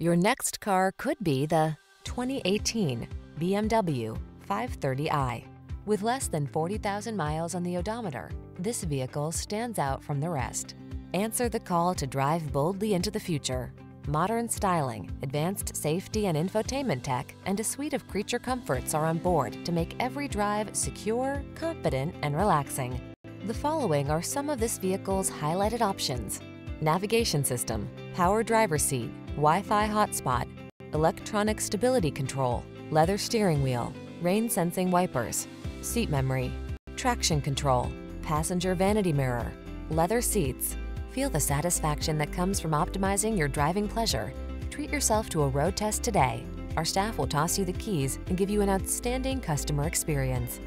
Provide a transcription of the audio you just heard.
Your next car could be the 2018 BMW 530i. With less than 40,000 miles on the odometer, this vehicle stands out from the rest. Answer the call to drive boldly into the future. Modern styling, advanced safety and infotainment tech, and a suite of creature comforts are on board to make every drive secure, confident, and relaxing. The following are some of this vehicle's highlighted options. Navigation system, power driver seat, Wi-Fi hotspot, electronic stability control, leather steering wheel, rain sensing wipers, seat memory, traction control, passenger vanity mirror, leather seats. Feel the satisfaction that comes from optimizing your driving pleasure. Treat yourself to a road test today. Our staff will toss you the keys and give you an outstanding customer experience.